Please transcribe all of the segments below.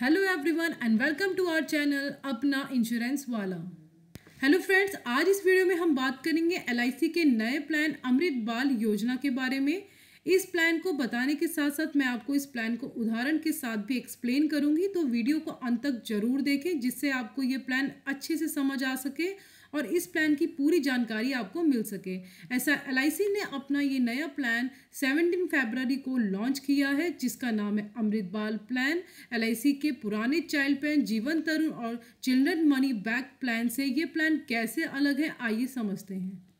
Hello everyone and welcome to our channel Apna insurance Wala hello friends आज इस video में हम बात करेंगे एलआईसी के नए प्लान अमृत बाल योजना के बारे में। इस प्लान को बताने के साथ साथ मैं आपको इस प्लान को उदाहरण के साथ भी एक्सप्लेन करूँगी तो वीडियो को अंत तक ज़रूर देखें, जिससे आपको ये प्लान अच्छे से समझ आ सके। और इस प्लान की पूरी जानकारी आपको मिल सके। ऐसा एल ने अपना ये नया प्लान 17 फरवरी को लॉन्च किया है, जिसका नाम है अमृत बाल प्लान एलआईसी के पुराने चाइल्ड प्लान जीवन तरुण और चिल्ड्रन मनी बैक प्लान से ये प्लान कैसे अलग है, आइए समझते हैं।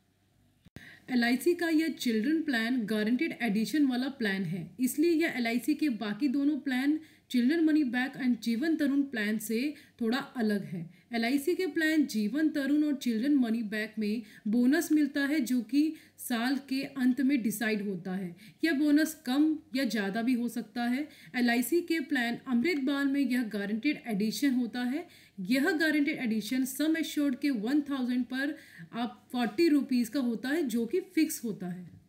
एलआईसी का यह चिल्ड्रन प्लान गारंटेड एडिशन वाला प्लान है। इसलिए यह एलआईसी के बाकी दोनों plan children money back and Jeevan Tarun plan से थोड़ा अलग है। एलआईसी के प्लान जीवन तरुण और चिल्ड्रन मनी बैक में बोनस मिलता है जो कि साल के अंत में डिसाइड होता है। यह बोनस कम या ज़्यादा भी हो सकता है। एलआईसी के प्लान अमृत बाल में यह गारंटेड एडिशन होता है। यह गारंटेड एडिशन सम एश्योर्ड के वन थाउज़ेंड पर आप फोर्टी रुपीज़ का होता है जो कि फिक्स होता है।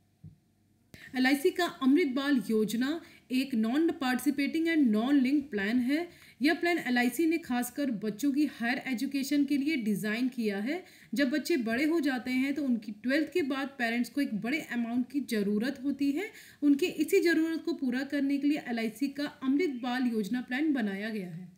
एलआईसी का अमृत बाल योजना एक non participating and non link plan है। यह प्लान एलआईसी ने खासकर बच्चों की हायर एजुकेशन के लिए डिज़ाइन किया है। जब बच्चे बड़े हो जाते हैं तो उनकी ट्वेल्थ के बाद पेरेंट्स को एक बड़े अमाउंट की ज़रूरत होती है। उनके इसी ज़रूरत को पूरा करने के लिए LIC का अमृत बाल योजना प्लान बनाया गया है।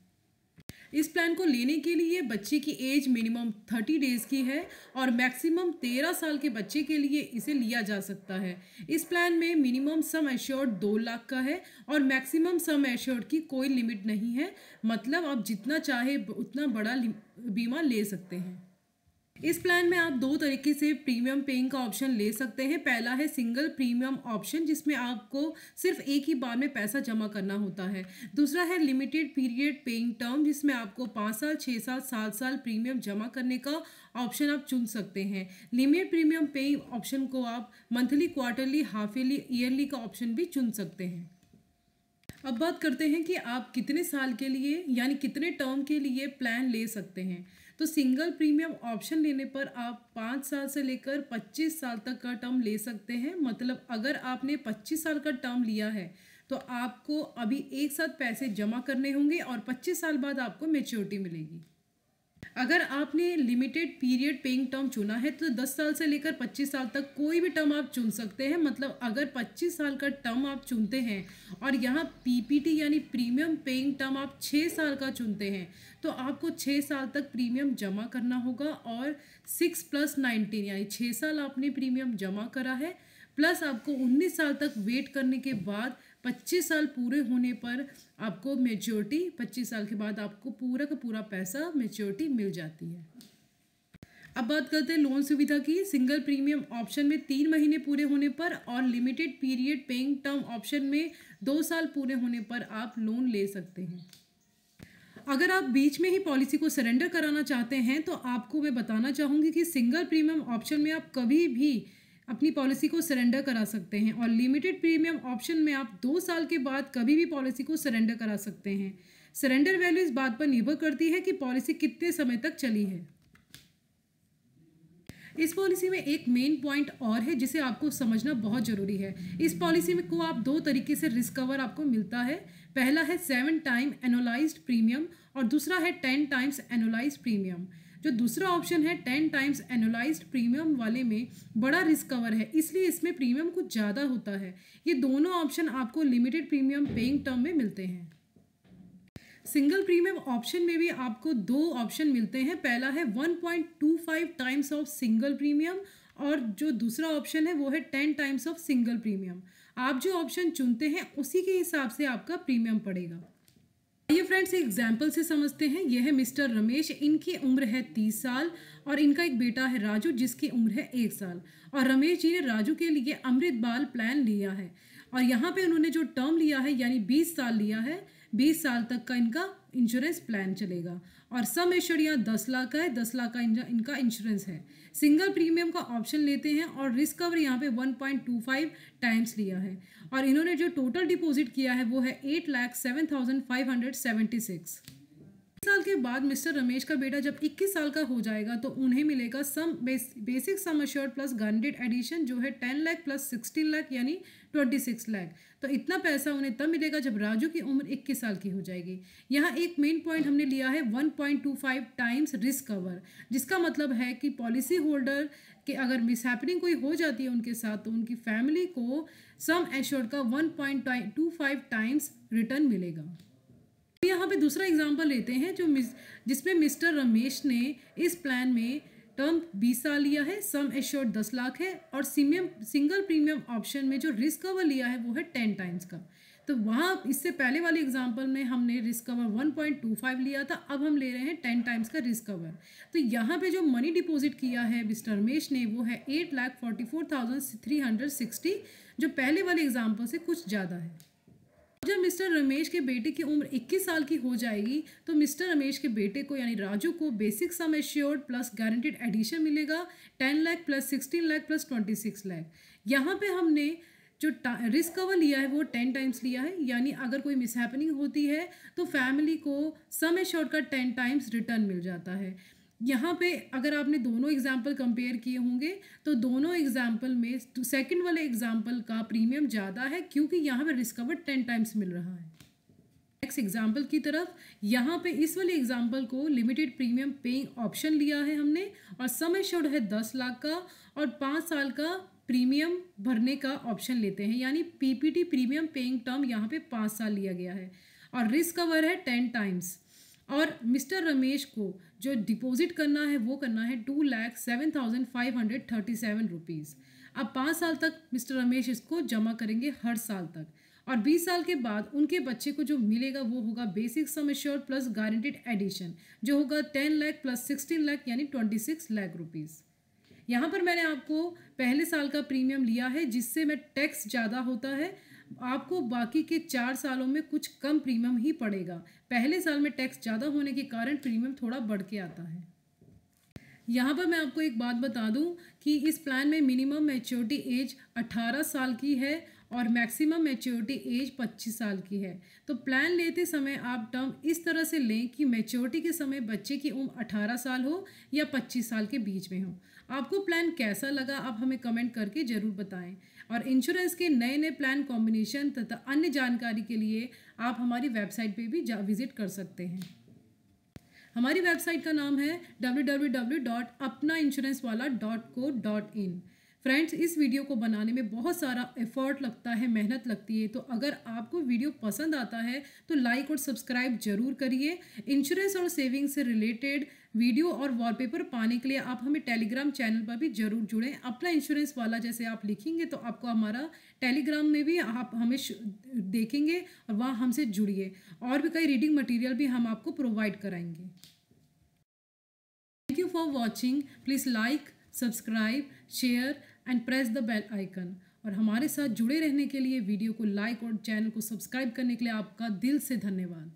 इस प्लान को लेने के लिए बच्चे की एज मिनिमम थर्टी डेज़ की है और मैक्सिमम तेरह साल के बच्चे के लिए इसे लिया जा सकता है। इस प्लान में मिनिमम सम एश्योर्ड दो लाख का है और मैक्सिमम सम एश्योर्ड की कोई लिमिट नहीं है। मतलब आप जितना चाहे उतना बड़ा बीमा ले सकते हैं। इस प्लान में आप दो तरीके से प्रीमियम पेइंग का ऑप्शन ले सकते हैं। पहला है सिंगल प्रीमियम ऑप्शन जिसमें आपको सिर्फ़ एक ही बार में पैसा जमा करना होता है। दूसरा है लिमिटेड पीरियड पेइंग टर्म जिसमें आपको पाँच साल छः साल, सात साल प्रीमियम जमा करने का ऑप्शन आप चुन सकते हैं। लिमिट प्रीमियम पेइंग ऑप्शन को आप monthly quarterly half yearly yearly का ऑप्शन भी चुन सकते हैं। अब बात करते हैं कि आप कितने साल के लिए, यानी कितने टर्म के लिए प्लान ले सकते हैं। तो सिंगल प्रीमियम ऑप्शन लेने पर आप पाँच साल से लेकर पच्चीस साल तक का टर्म ले सकते हैं। मतलब अगर आपने पच्चीस साल का टर्म लिया है तो आपको अभी एक साथ पैसे जमा करने होंगे और पच्चीस साल बाद आपको मेच्योरिटी मिलेगी। अगर आपने लिमिटेड पीरियड पेइंग टर्म चुना है तो 10 साल से लेकर 25 साल तक कोई भी टर्म आप चुन सकते हैं। मतलब अगर 25 साल का टर्म आप चुनते हैं और यहाँ पीपीटी यानी प्रीमियम पेइंग टर्म आप 6 साल का चुनते हैं तो आपको 6 साल तक प्रीमियम जमा करना होगा और 6 प्लस नाइनटीन यानी 6 साल आपने प्रीमियम जमा करा है। प्लस आपको 19 साल तक वेट करने के बाद 25 साल पूरे होने पर आपको मेच्योरिटी 25 साल के बाद आपको पूरा का पूरा पैसा मेच्योरिटी मिल जाती है। अब बात करते हैं लोन सुविधा की। सिंगल प्रीमियम ऑप्शन में तीन महीने पूरे होने पर और limited period paying term option में दो साल पूरे होने पर आप लोन ले सकते हैं। अगर आप बीच में ही पॉलिसी को सरेंडर कराना चाहते हैं तो आपको मैं बताना चाहूँगी कि सिंगल प्रीमियम ऑप्शन में आप कभी भी अपनी पॉलिसी को सरेंडर करा सकते हैं और लिमिटेड प्रीमियम ऑप्शन में आप दो साल के बाद कभी भी पॉलिसी को सरेंडर करा सकते हैं। सरेंडर वैल्यू इस बात पर निर्भर करती है कि पॉलिसी कितने समय तक चली है। इस पॉलिसी में एक मेन पॉइंट और है जिसे आपको समझना बहुत ज़रूरी है। इस पॉलिसी में को आप दो तरीके से रिस्क कवर आपको मिलता है। पहला है सेवन टाइम एनोलाइज्ड प्रीमियम और दूसरा है टेन टाइम्स एनोलाइज्ड प्रीमियम जो दूसरा ऑप्शन है टेन टाइम्स एनुलाइज प्रीमियम वाले में बड़ा रिस्क कवर है। इसलिए इसमें प्रीमियम कुछ ज़्यादा होता है। ये दोनों ऑप्शन आपको लिमिटेड प्रीमियम पेइंग टर्म में मिलते हैं। सिंगल प्रीमियम ऑप्शन में भी आपको दो ऑप्शन मिलते हैं। पहला है 1.25 टाइम्स ऑफ़ सिंगल प्रीमियम और जो दूसरा ऑप्शन है, वो है 10 टाइम्स ऑफ़ सिंगल प्रीमियम आप जो ऑप्शन चुनते हैं, उसी के हिसाब से आपका प्रीमियम पड़ेगा। ये फ्रेंड्स एग्ज़ाम्पल से समझते हैं। यह है मिस्टर रमेश, इनकी उम्र है तीस साल और इनका एक बेटा है राजू, जिसकी उम्र है एक साल। और रमेश जी ने राजू के लिए अमृत बाल प्लान लिया है। और यहाँ पे उन्होंने जो टर्म लिया है, यानी बीस साल लिया है बीस साल तक का इनका इंश्योरेंस प्लान चलेगा। और सम एश्योर यहाँ दस लाख का है, दस लाख का इनका इंश्योरेंस है। सिंगल प्रीमियम का ऑप्शन लेते हैं और रिस्क कवर यहाँ पे one point two five times लिया है। और इन्होंने जो टोटल डिपॉजिट किया है, वो है eight lakh seven thousand five hundred seventy six साल के बाद मिस्टर रमेश का बेटा जब 21 साल का हो जाएगा तो उन्हें मिलेगा sum base, basic sum assured plus guaranteed addition जो है 10 लाख प्लस 16 लाख यानी 26 लाख तो इतना पैसा उन्हें तब मिलेगा जब राजू की उम्र 21 साल की हो जाएगी। यहाँ एक मेन पॉइंट हमने लिया है 1.25 टाइम्स रिस्क कवर जिसका मतलब है कि पॉलिसी होल्डर के अगर मिस कोई हो जाती है उनके साथ तो उनकी फैमिली को सम एश्योर्ड का 1.25 टाइम्स रिटर्न मिलेगा। यहाँ पे दूसरा एग्जांपल लेते हैं जो मिस जिसमें मिस्टर रमेश ने इस प्लान में टर्म बीस साल लिया है सम एश्योर्ड दस लाख है और सीमियम सिंगल प्रीमियम ऑप्शन में जो रिस्क कवर लिया है वो है टेन टाइम्स का। तो वहाँ इससे पहले वाले एग्ज़ाम्पल में हमने risk cover one point two five लिया था, अब हम ले रहे हैं टेन टाइम्स का रिस्क कवर तो यहाँ पे जो मनी डिपॉजिट किया है मिस्टर रमेश ने, वो है eight lakh forty four thousand three hundred sixty जो पहले वाले एग्ज़ाम्पल से कुछ ज़्यादा है। जब मिस्टर रमेश के बेटे की उम्र 21 साल की हो जाएगी तो मिस्टर रमेश के बेटे को यानी राजू को basic sum assured plus guaranteed addition मिलेगा 10 लाख प्लस 16 लाख प्लस 26 लाख यहाँ पे हमने जो रिस्क कवर लिया है वो टेन टाइम्स लिया है, यानी अगर कोई मिसहैपनिंग होती है तो फैमिली को सम एश्योर्ड का टेन टाइम्स रिटर्न मिल जाता है। यहाँ पे अगर आपने दोनों एग्ज़ाम्पल कंपेयर किए होंगे तो दोनों एग्ज़ाम्पल में सेकंड वाले एग्ज़ाम्पल का प्रीमियम ज़्यादा है क्योंकि यहाँ पे रिस्कवर टेन टाइम्स मिल रहा है। नेक्स्ट एग्ज़ाम्पल की तरफ़, यहाँ पे इस वाले एग्ज़ाम्पल को लिमिटेड प्रीमियम पेइंग ऑप्शन लिया है हमने, और समय शोड है दस लाख का, और पाँच साल का प्रीमियम भरने का ऑप्शन लेते हैं। यानी पीपीटी प्रीमियम पेइंग टर्म यहाँ पे पाँच साल लिया गया है, और रिस्क कवर है टेन टाइम्स और मिस्टर रमेश को जो डिपॉजिट करना है, वो करना है two lakh seven thousand five hundred thirty seven rupees अब पाँच साल तक मिस्टर रमेश इसको जमा करेंगे हर साल तक। और बीस साल के बाद उनके बच्चे को जो मिलेगा, वो होगा basic sum assure plus guaranteed addition जो होगा ten lakh plus sixteen lakh यानी ट्वेंटी सिक्स लाख रुपीज़ यहाँ पर मैंने आपको पहले साल का प्रीमियम लिया है, जिससे मैं टैक्स ज़्यादा होता है आपको बाकी के चार सालों में कुछ कम प्रीमियम ही पड़ेगा। पहले साल में टैक्स ज़्यादा होने के कारण प्रीमियम थोड़ा बढ़ के आता है। यहाँ पर मैं आपको एक बात बता दूँ कि इस प्लान में मिनिमम मैच्योरिटी एज 18 साल की है और मैक्सिमम मैच्योरिटी एज 25 साल की है। तो प्लान लेते समय आप टर्म इस तरह से लें कि मैच्योरिटी के समय बच्चे की उम्र 18 साल हो या 25 साल के बीच में हो। आपको प्लान कैसा लगा आप हमें कमेंट करके ज़रूर बताएँ। और इंश्योरेंस के नए नए प्लान कॉम्बिनेशन तथा अन्य जानकारी के लिए आप हमारी वेबसाइट पे भी जा विज़िट कर सकते हैं। हमारी वेबसाइट का नाम है W W W dot Apna insurance Wala dot co dot in friends, इस वीडियो को बनाने में बहुत सारा एफर्ट लगता है, मेहनत लगती है। तो अगर आपको वीडियो पसंद आता है तो लाइक और सब्सक्राइब ज़रूर करिए। इंश्योरेंस और सेविंग से रिलेटेड वीडियो और वॉलपेपर पाने के लिए आप हमें टेलीग्राम चैनल पर भी ज़रूर जुड़ें। अपना इंश्योरेंस वाला जैसे आप लिखेंगे तो आपको हमारा टेलीग्राम में भी आप हमें देखेंगे और वहाँ हमसे जुड़िए। और भी कई रीडिंग मटीरियल भी हम आपको प्रोवाइड कराएँगे। Thank you for watching please like subscribe share and press the bell icon और हमारे साथ जुड़े रहने के लिए वीडियो को लाइक और चैनल को सब्सक्राइब करने के लिए आपका दिल से धन्यवाद।